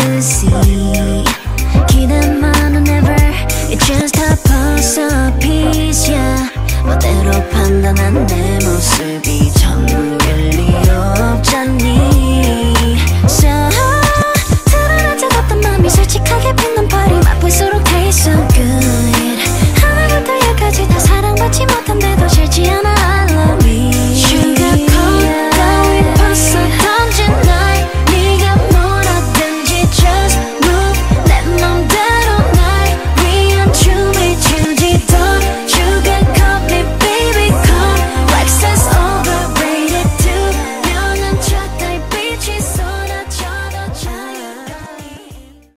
to see never. Yeah. 내 모습이.